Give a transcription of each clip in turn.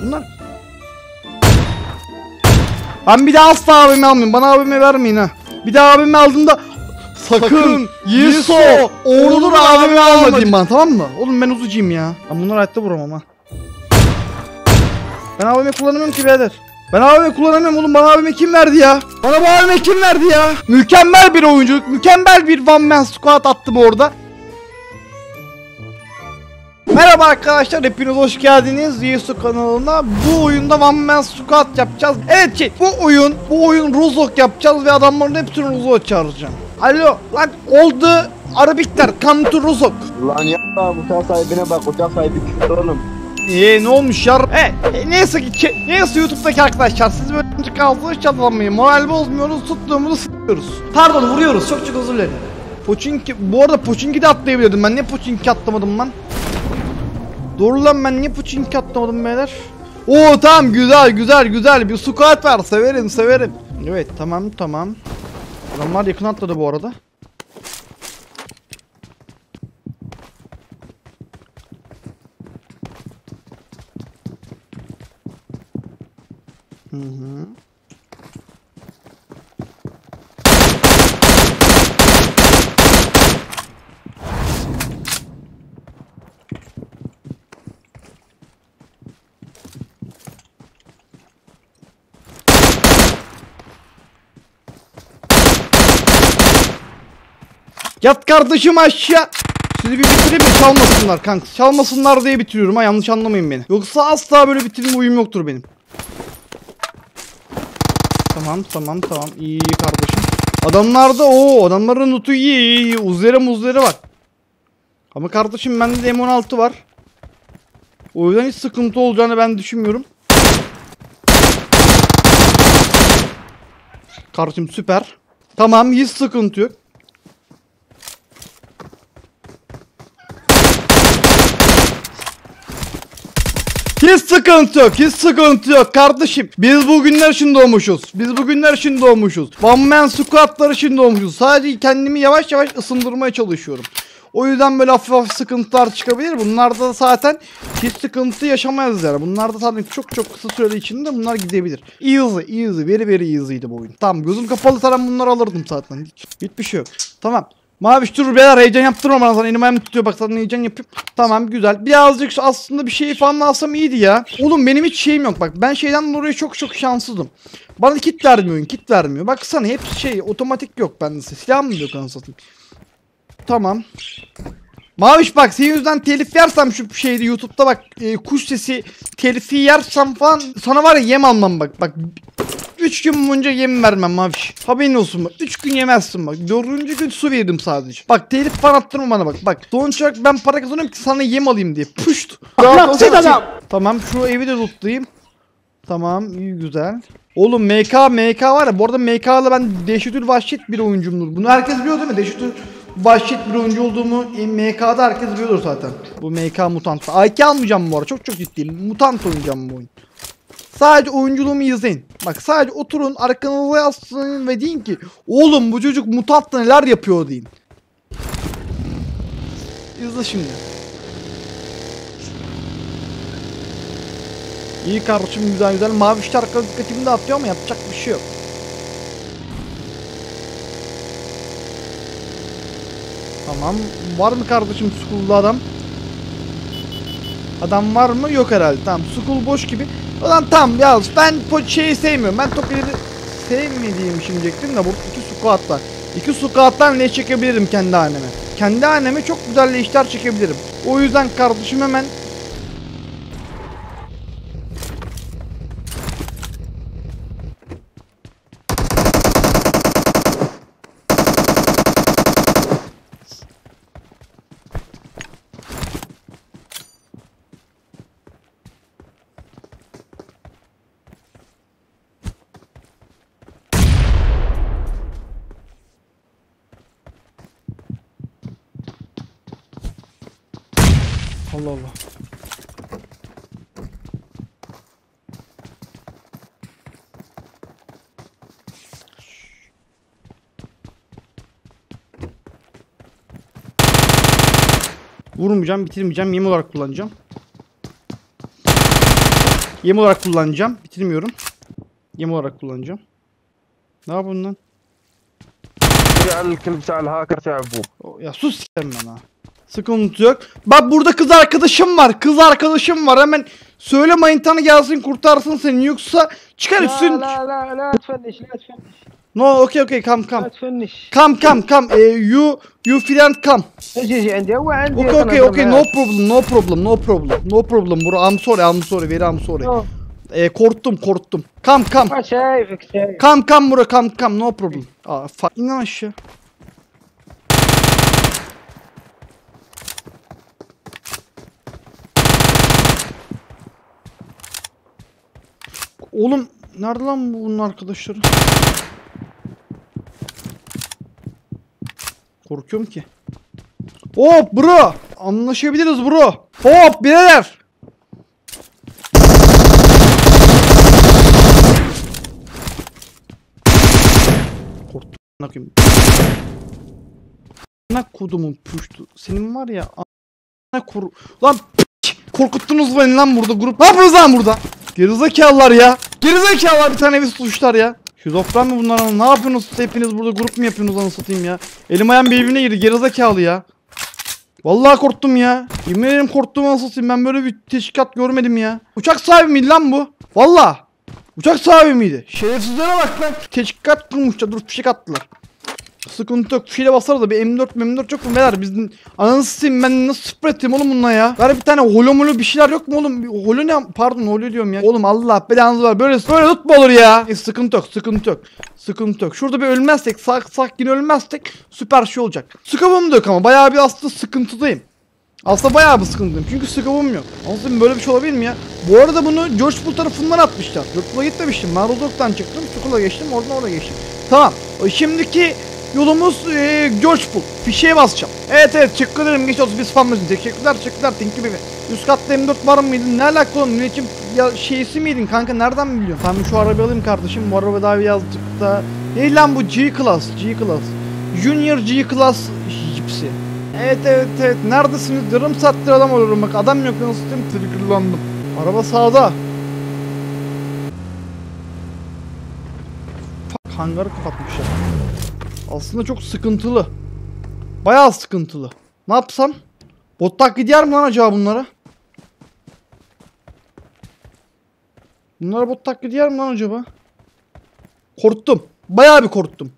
Bunlar... Ben bir daha asla abimi almayayım. Bana abimi vermeyin ha. Bir daha abimi aldığımda sakın Yiso olur abimi alma diyeyim bana tamam mı? Oğlum ben uzucuyum ya. Ben bunları hayatta vuramam ha. Ben abimi kullanamıyorum ki birader. Ben abimi kullanamıyorum oğlum bana abimi kim verdi ya? Bana bu abimi kim verdi ya? Mükemmel bir oyunculuk, mükemmel bir one man squad attım orada. Merhaba arkadaşlar hepiniz hoş geldiniz Yesu kanalına. Bu oyunda One Man Squad yapacağız. Evet ki bu oyun bu oyun Rozok yapacağız ve adamların hepsini Rozok'a çağıracağım. Alo lan oldu Arabikler come to Rozok. Lan ya uçak sahibine bak uçak sahibi küfür oğlum. Eee ne olmuş ya? E, e, neyse ki neyse YouTube'daki arkadaşlar siz böyle önce ağzını çalanmayın. Moral bozmuyoruz tuttuğumuzu sıkıyoruz. Pardon vuruyoruz çok çok özür dilerim. Poçinki bu arada Poçinki de atlayabiliyordum ben niye Poçinki atlamadım lan? Doğru lan ben niye Poçinki atlamadım beyler? Oo tamam güzel güzel güzel bir squat var severim severim. Evet tamam tamam. Adamlar yakın atladı bu arada. Hı hı. Yat kardeşim aşağı. Sizi bir bitireyim mi? Çalmasınlar kanka. Çalmasınlar diye bitiriyorum ha yanlış anlamayın beni. Yoksa asla böyle bitirme uyum yoktur benim. Tamam tamam tamam iyi kardeşim. Adamlarda o adamların notu iyi iyi iyi. Uzları muzları var. Ama kardeşim bende de M16 var. O yüzden hiç sıkıntı olacağını ben düşünmüyorum. Kardeşim süper. Tamam hiç sıkıntı yok. Hiç sıkıntı yok, hiç sıkıntı yok kardeşim. Biz bugünler için doğmuşuz. Biz bugünler için doğmuşuz. One man squatlar için doğmuşuz. Sadece kendimi yavaş yavaş ısındırmaya çalışıyorum. O yüzden böyle hafif hafif sıkıntılar çıkabilir. Bunlarda da zaten hiç sıkıntı yaşamayız yani. Bunlarda zaten çok çok kısa süreli içinde bunlar gidebilir. Easy, easy, very very easy'ydi bu oyun. Tamam gözüm kapalı zaten bunları alırdım zaten. Hiç, hiçbir şey yok. Tamam. Maviş dur beyler heyecan yaptırma bana sana elim ayağım tutuyor bak sana heyecan yapayım. Tamam güzel. Birazcık aslında bir şey falan alsam iyiydi ya. Oğlum benim hiç şeyim yok bak ben şeyden dolayı çok çok şanssızım. Bana kit vermiyor kit vermiyor. Baksana hepsi şey otomatik yok bende silah mı yok anasını. Tamam. Maviş bak senin yüzünden telif yersem şu şeyde YouTube'da bak e, kuş sesi telifi yersem falan sana var ya yem almam bak bak 3 gün boyunca yem vermem Maviş. Haberin olsun bak 3 gün yemezsin bak 4. gün su verdim sadece. Bak telif falan attırma bana bak bak sonuç olarak ben para kazanıyorum ki sana yem alayım diye puşt. Ahlaksız adam. Tamam şu evi de lootlayayım. Tamam iyi güzel. Oğlum MK MK var ya bu arada MK'la ben dehşetül vahşet bir oyuncumdur. Bunu herkes biliyor değil mi? Dehşetül vahşet bir oyuncu olduğumu e, MK'da herkes biliyordur zaten. Bu MK mutant. AK almayacağım bu arada çok çok ciddiyim. Mutant oynayacağım bu oyun. Sadece oyunculuğumu izleyin. Bak sadece oturun arkanıza yaslanın ve deyin ki oğlum bu çocuk mutantta neler yapıyor deyin. İzle şimdi. İyi kardeşim güzel güzel. Mavi işte arka dikkatimi de atıyor ama yapacak bir şey yok. Tamam. Var mı kardeşim school'da adam? Adam var mı? Yok herhalde. Tamam. School boş gibi. Ulan tamam ya ben şeyi sevmiyorum. Ben Tokyo'yu sevmediğimi şimdi diyecektim de burada iki squat. İki squat'tan ne çekebilirim kendi haneme. Kendi haneme çok güzel işler çekebilirim. O yüzden kardeşim hemen Allah Allah. Vurmayacağım, bitirmeyeceğim, yem olarak kullanacağım. Yem olarak kullanacağım. Bitirmiyorum. Yem olarak kullanacağım. Ne yapıyorsun lan? على الكل بتاع الهاكر تعبوا O- Ya sus s**erim ben ha. Sıkıntı yok. Bak burada kız arkadaşım var. Kız arkadaşım var. Hemen Söyle manitanı gelsin kurtarsın seni yoksa çıkar üstün. La la la lütfen iş lütfen iş. No okay okay come come. Lütfen iş. Come come come eh, you you friend come. Okay okay okay no problem no problem no problem no problem bro I'm sorry I'm sorry very I'm sorry. No. E, korktum korktum. Kam kam. Kam kam bro kam kam no problem. Ah, Aa, fa- in aşağı. Oğlum nerede lan bu bunun arkadaşları? Korkuyorum ki. Hop bro. Anlaşabiliriz bro. Hop birader. Korktum. Bakayım. Ne kodumun puştu. Senin var ya. Ne kur... Lan! Korkuttunuz beni lan burada grup. Ne yapıyorsunuz lan burada? Gerizekalılar ya. Gerizekalılar bir tane evi tutmuşlar ya. Şizofren mi bunlar ama ne yapıyorsunuz hepiniz burada grup mu yapıyorsunuz anasını satayım ya. Elim ayağım birbirine girdi gerizekalı ya. Vallahi korktum ya. Yemin ederim korktum anasını satayım ben böyle bir teşkilat görmedim ya. Uçak sahibi miydi lan bu? Vallahi. Uçak sahibi miydi? Şerefsizlere bak lan. Teşkilat kurmuşlar dur fişek attılar. Sıkıntı yok. File basarız da bir M4 M4 yok mu beyler? Biz ananı satayım ben nasıl sprey atayım oğlum bununla ya? Ver bir tane holo molo bir şeyler yok mu oğlum? Holo ne? Pardon holo diyorum ya. Oğlum Allah belanızı ver. Böyle böyle tutma olur ya. E, sıkıntı yok sıkıntı yok. Sıkıntı yok. Şurada bir ölmezsek sak sakin ölmezsek süper şey olacak. Skabım da yok ama bayağı bir aslında sıkıntıdayım. Aslında bayağı bir sıkıntıyım çünkü skabım yok. Anladın böyle bir şey olabilir mi ya? Bu arada bunu George Pool tarafından atmışlar. George Pool'a gitmemiştim. Ben Rozok'tan çıktım. Sukula geçtim. Oradan oraya geçtim. Tamam. Şimdiki yolumuz e, George Pool. Fişeğe basacağım. Evet evet teşekkür ederim. Geç olsun bir spam müziği. Teşekkürler teşekkürler. You baby. Üst katta M4 var mıydın? Ne alaka oğlum? Müneccim ya şeysi miydin kanka? Nereden biliyorsun? Ben şu arabayı alayım kardeşim. Bu araba daha birazcık da... Ne lan bu G Class? G Class. Junior G Class Jipsi. Evet evet evet. Neredesiniz? Yarım saattir adam olurum bak. Adam yok nasıl diyeyim? Triggerlandım. Araba sağda. Hangarı kapatmışlar. Aslında çok sıkıntılı. Bayağı sıkıntılı. Ne yapsam? Bot taklidi yer mi lan acaba bunlara? Bunlara bot taklidi yer mi lan acaba? Korktum. Bayağı bir korktum.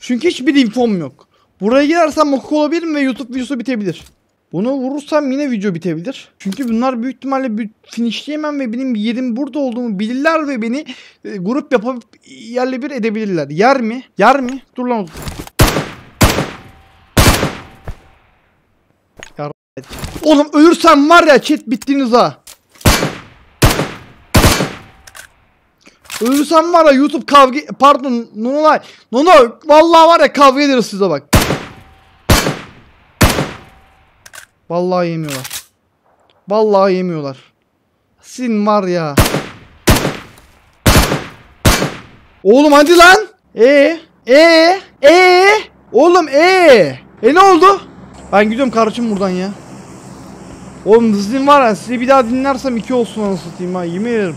Çünkü hiçbir infom yok. Buraya girersem mokuk olabilirim ve YouTube videosu bitebilir. Bunu vurursam yine video bitebilir. Çünkü bunlar büyük ihtimalle bir finishleyemem ve benim yerim burada olduğumu bilirler ve beni e, grup yapıp yerle bir edebilirler. Yer mi? Yer mi? Dur lan. Oğlum ölürsem var ya chat bittiniz ha. Ölürsem var ya YouTube kavga pardon Nonolay Nono vallahi var ya kavga ederiz size bak. Vallahi yemiyorlar. Vallahi yemiyorlar. Sin var ya. Oğlum hadi lan. E e e oğlum e e ne oldu? Ben gidiyorum kardeşim buradan ya. Oğlum hızlıyım var ya sizi bir daha dinlersem iki olsun anasını satayım ha yemin ederim.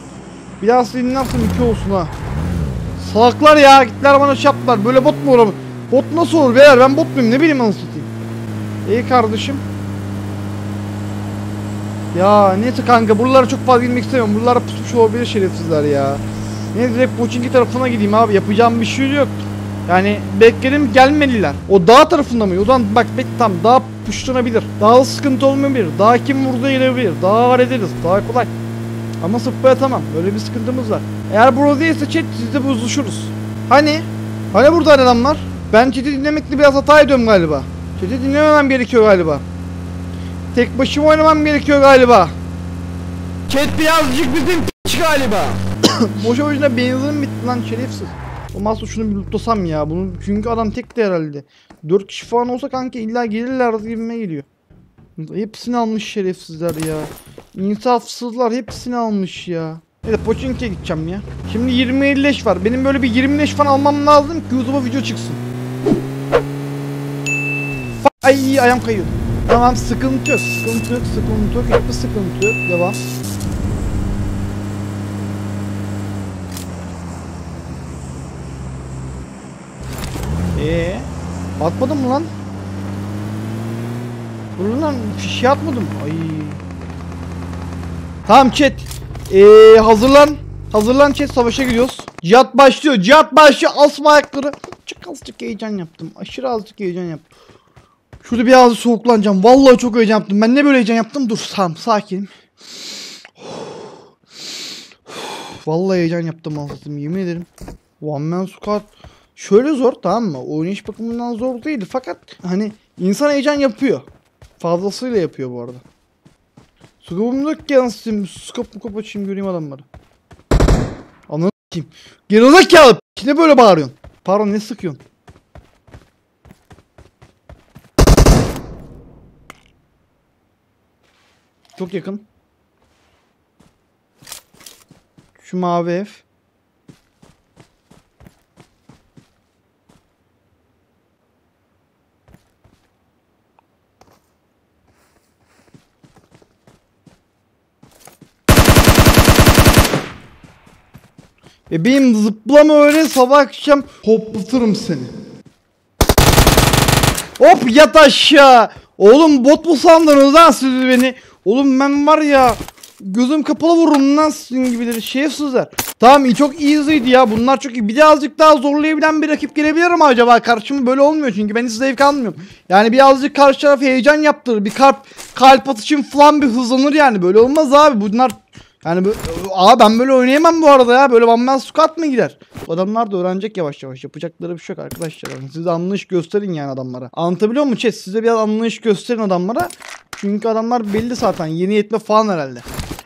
Bir daha sizi dinlersem iki olsun ha. Salaklar ya gittiler bana şey yaptılar böyle bot mu olur? Bot nasıl olur beyler ben bot muyum ne bileyim anasını satayım. İyi kardeşim. Ya neyse kanka buralara çok fazla girmek istemiyorum. Buralara pusmuş olabilir şerefsizler ya. Ne direkt Pochinki tarafına gideyim abi. Yapacağım bir şey yok. Yani bekledim gelmediler. O dağ tarafında mı? Odan bak bek tam daha puşlanabilir. Daha sıkıntı olmayabilir. Daha kim vurduğu gelebilir. Daha hallederiz. Daha kolay. Ama sıfıra tamam. Böyle bir sıkıntımız var. Eğer burada değilse chat sizde buzlaşırız. Hani? Hani burada adamlar? Ben chat'i dinlemekle biraz hata ediyorum galiba. Chat'i dinlememem gerekiyor galiba. Tek başıma oynamam gerekiyor galiba. Chat birazcık bizim piç galiba. Boşa boşuna benzinim bitti lan şerefsiz. Olmazsa şunu bir lootlasam ya. Bunu çünkü adam tekti herhalde. 4 kişi falan olsa kanka illa gelirler gibime geliyor. Hepsini almış şerefsizler ya. İnsafsızlar hepsini almış ya. Evet Pochinki'ye gideceğim ya. Şimdi 20 leş var. Benim böyle bir 20 leş falan almam lazım ki YouTube'a video çıksın. Ay ayağım kayıyor. Tamam sıkıntı yok. Sıkıntı yok. Sıkıntı yok. Hiçbir sıkıntı yok. Devam. Ee, atmadım mı lan? Dur lan fişi şey atmadım. Ay. Tamam chat. Ee, hazırlan. Hazırlan chat savaşa gidiyoruz. Cihat başlıyor. Cihat başlıyor. Asma ayakları. Çok azıcık heyecan yaptım. Aşırı azıcık heyecan yaptım. Şurada biraz soğuklanacağım. Vallahi çok heyecan yaptım. Ben ne böyle heyecan yaptım? Dur tamam sakinim. Vallahi heyecan yaptım anasını yemin ederim. One Man Squad şöyle zor tamam mı? Oynayış bakımından zor değil fakat hani insan heyecan yapıyor. Fazlasıyla yapıyor bu arada. Scope'um yok ki yansıtayım. Scope mu kop açayım göreyim adamları. Anladın kim? Gerizekalı p- ne böyle bağırıyorsun? Pardon ne sıkıyorsun? Çok yakın. Şu mavi ev. Bebeğim zıplama öyle sabah akşam hoplatırım seni. Hop yat aşağı. Oğlum bot mu sandınız lan siz beni? Oğlum ben var ya gözüm kapalı vururum lan sizin gibileri şerefsizler. Tamam çok easy'ydi ya bunlar çok iyi. Bir de azıcık daha zorlayabilen bir rakip gelebilir mi acaba? Karşıma böyle olmuyor çünkü ben hiç zevk almıyorum. Yani birazcık karşı taraf heyecan yaptırır. Bir kalp kalp atışım falan bir hızlanır yani. Böyle olmaz abi. Bunlar yani aa ben böyle oynayamam bu arada ya. Böyle man squat mı gider? Adamlar da öğrenecek yavaş yavaş. Yapacakları bir şey yok arkadaşlar. Siz anlayış gösterin yani adamlara. Anlatabiliyor muyum chat? Size biraz anlayış gösterin adamlara. Çünkü adamlar belli zaten. Yeni yetme falan herhalde.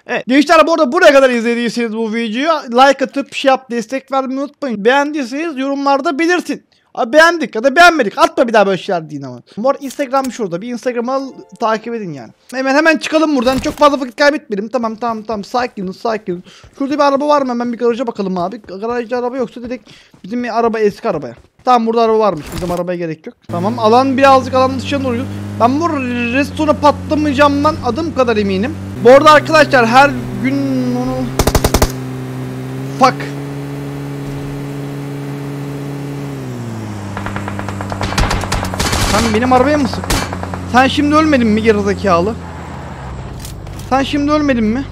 Evet. Gençler bu arada buraya kadar izlediyseniz bu videoyu like atıp şey yap destek vermeyi unutmayın. Beğendiyseniz yorumlarda belirtin. Abi beğendik ya da beğenmedik. Atma bir daha böyle şeyler deyin ama. Arada Instagram şurada. Bir Instagram'ı takip edin yani. Hemen hemen çıkalım buradan. Çok fazla vakit kaybetmeyelim. Tamam tamam tamam. Sakin sakin. Şurada bir araba var mı? Hemen bir garaja bakalım abi. Garajda araba yoksa direkt bizim bir araba eski arabaya. Tamam burada araba varmış. Bizim arabaya gerek yok. Tamam alan birazcık alan dışına doğru. Ben bu restorana patlamayacağımdan adım kadar eminim. Bu arada arkadaşlar her gün onu... Fuck. Sen benim arabaya mı sıktın? Sen şimdi ölmedin mi gerizekalı? Sen şimdi ölmedin mi?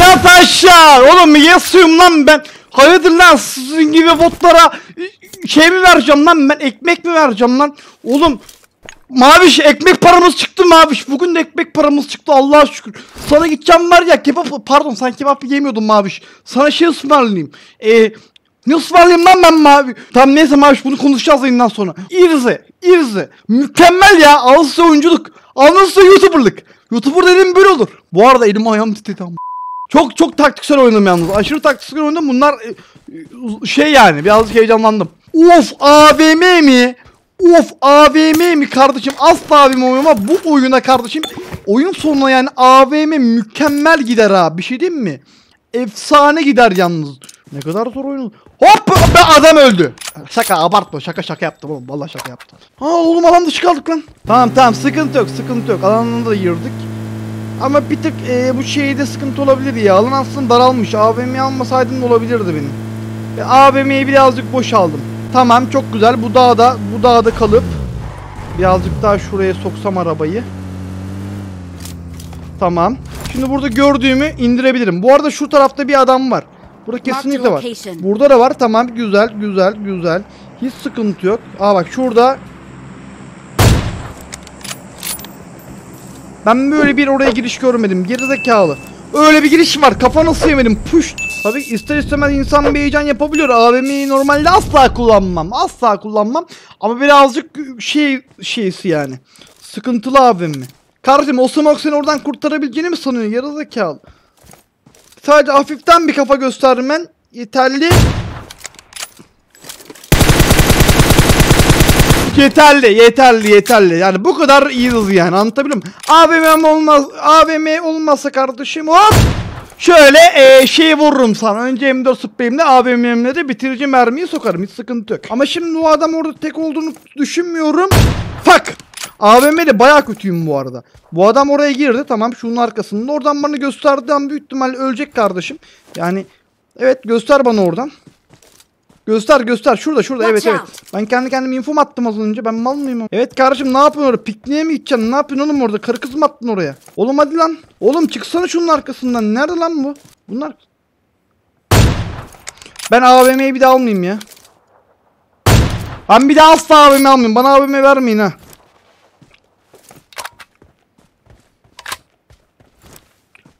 Yat aşağı! Oğlum yasıyorum lan ben. Hayırdır lan sizin gibi botlara şey mi vereceğim lan ben ekmek mi vereceğim lan? Oğlum Maviş ekmek paramız çıktı Maviş. Bugün de ekmek paramız çıktı Allah'a şükür. Sana gideceğim var ya kebap pardon sen kebap yemiyordun Maviş. Sana şey ısmarlayayım. Eee ne ısmarlayayım lan ben mavi? Tamam neyse Maviş bunu konuşacağız yayından sonra. İrze, İrze. Mükemmel ya. Ağızsı oyunculuk. Anlısı YouTuber'lık. YouTuber dediğim böyle olur. Bu arada elim ayağım titredi ama. Çok çok taktiksel oynadım yalnız. Aşırı taktiksel oynadım. Bunlar e, şey yani birazcık heyecanlandım. Of AVM mi? Of AVM mi kardeşim? Asla AVM oynuyorum ama bu oyuna kardeşim oyun sonuna yani AVM mükemmel gider ha. Bir şey diyeyim mi? Efsane gider yalnız. Ne kadar zor oyun. Hop be adam öldü. Şaka abartma şaka şaka yaptım oğlum vallahi şaka yaptım. Ha oğlum alan dışı kaldık lan. Tamam tamam sıkıntı yok sıkıntı yok alanını da yırdık. Ama bir tık e, bu şeyde sıkıntı olabilir ya. Alan aslında daralmış. AVM'yi almasaydım da olabilirdi benim. E, AVM'yi birazcık boş aldım. Tamam çok güzel. Bu dağda bu dağda kalıp birazcık daha şuraya soksam arabayı. Tamam. Şimdi burada gördüğümü indirebilirim. Bu arada şu tarafta bir adam var. Burada kesinlikle var. Burada da var. Tamam güzel güzel güzel. Hiç sıkıntı yok. Aa bak şurada Ben böyle bir oraya giriş görmedim. Gerizekalı. Öyle bir giriş var. Kafanı sevmedim. Push. Tabii ister istemez insan bir heyecan yapabiliyor. AVM'yi normalde asla kullanmam. Asla kullanmam. Ama birazcık şey şeysi yani. Sıkıntılı mi? Kardeşim o smoke seni oradan kurtarabileceğini mi sanıyorsun yarı zekalı? Sadece hafiften bir kafa göstermen yeterli. Yeterli, yeterli, yeterli. Yani bu kadar iyiyiz yani anlatabiliyor muyum? AVM olmaz, AVM olmazsa kardeşim hop. Şöyle eee şeyi vururum sana. Önce M4 spreyimle AVM'imle de bitirici mermiyi sokarım. Hiç sıkıntı yok. Ama şimdi o adam orada tek olduğunu düşünmüyorum. Fuck. AVM'de baya kötüyüm bu arada. Bu adam oraya girdi tamam şunun arkasında. Oradan bana gösterdiği an büyük ihtimalle ölecek kardeşim. Yani evet göster bana oradan. Göster göster şurada şurada evet evet. Ben kendi kendime info mu attım az önce ben mal mıyım? Evet kardeşim ne yapıyorsun orada? Pikniğe mi gideceksin? Ne yapıyorsun oğlum orada? Karı kız mı attın oraya? Oğlum hadi lan. Oğlum çıksana şunun arkasından. Nerede lan bu? Bunlar. Ben AVM'yi bir daha almayayım ya. Ben bir daha asla AVM almayayım. Bana AVM vermeyin ha.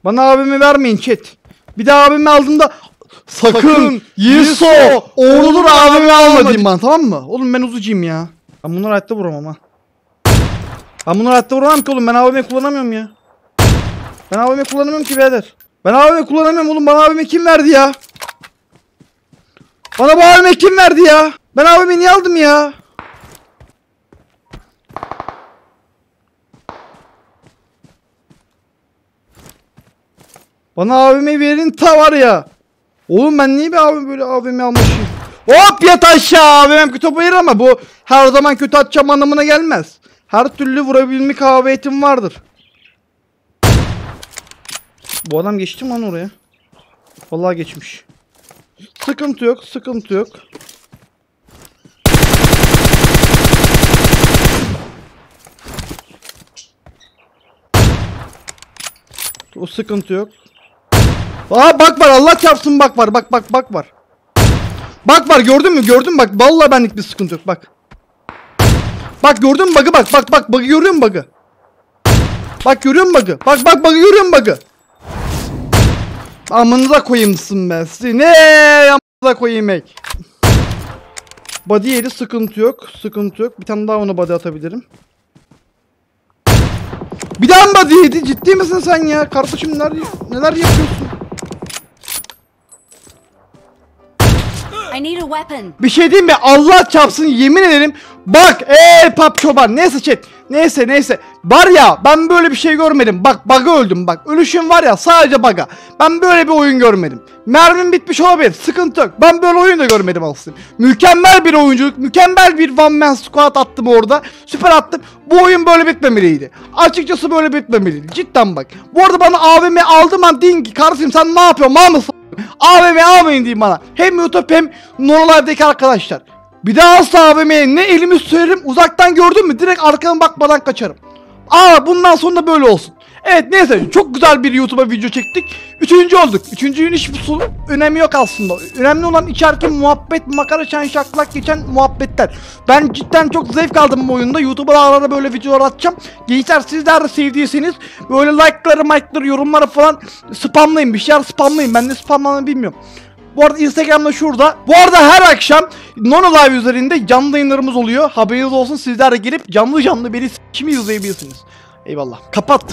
Bana AVM vermeyin chat. Bir daha AVM aldığımda sakın, Yiso AVM alma alma diyeyim bana tamam mı? Oğlum ben uzucuyum ya. Ben bunları hayatta vuramam ha. Ben bunları hayatta vuramam ki oğlum ben AVM kullanamıyorum ya. Ben AVM kullanamıyorum ki birader. Ben AVM kullanamıyorum oğlum bana AVM kim verdi ya? Bana bu AVM kim verdi ya? Ben AVM'yi niye aldım ya? Bana AVM verin ta var ya. Oğlum ben niye bir AVM böyle AVM almışım? Hop yat aşağı AVM kötü bayır ama bu her zaman kötü atacağım anlamına gelmez. Her türlü vurabilme kabiliyetim vardır. Bu adam geçti mi lan oraya? Vallahi geçmiş. Sıkıntı yok, sıkıntı yok. O sıkıntı yok. Aa bak var Allah çarpsın bak var bak bak bak var. Bak var gördün mü gördün mü bak vallahi benlik bir sıkıntı yok bak. Bak gördün mü bug'ı bak bak bak bug'ı görüyor musun bug'ı? Bak görüyor musun bug'ı? Bak bak bug'ı görüyor musun bug'ı? Amınıza koyayımsın be. Ne amınıza koyayım ey. Body yedi sıkıntı yok. Sıkıntı yok. Bir tane daha ona body atabilirim. Bir daha mı body yedi? Ciddi misin sen ya? Kardeşim neler, neler yapıyorsun? I need a weapon. Bir şey diyeyim mi? Allah çarpsın yemin ederim. Bak eee pap çoban. Neyse chat. Neyse neyse. Var ya ben böyle bir şey görmedim. Bak bug'a öldüm bak. Ölüşüm var ya sadece bug'a. Ben böyle bir oyun görmedim. Mermim bitmiş olabilir. Sıkıntı yok. Ben böyle oyun da görmedim aslında. Mükemmel bir oyunculuk. Mükemmel bir one man squad attım orada. Süper attım. Bu oyun böyle bitmemeliydi. Açıkçası böyle bitmemeliydi. Cidden bak. Bu arada bana AVM aldım an deyin ki kardeşim sen ne yapıyorsun? Mal? AVM almayın diyeyim bana. Hem YouTube hem Nonolive'deki arkadaşlar. Bir daha asla AVM'ye ne elimi sürerim uzaktan gördün mü direkt arkama bakmadan kaçarım. Aa bundan sonra böyle olsun. Evet neyse çok güzel bir YouTube'a video çektik. Üçüncü olduk. Üçüncünün su- önemi yok aslında. Önemli olan içeriki muhabbet, makara, şen şaklak geçen muhabbetler. Ben cidden çok zevk aldım bu oyunda. YouTube'a ara ara böyle videolar atacağım. Gençler sizler de sevdiyseniz böyle like'ları, mike'ları, yorumları falan spamlayın. Bir şeyler spamlayın. Ben de spamlamayı bilmiyorum. Bu arada Instagram'da şurada. Bu arada her akşam Nono Live üzerinde canlı yayınlarımız oluyor. Haberiniz olsun sizler de gelip canlı canlı beni kimi izleyebilirsiniz. Eyvallah. Kapat.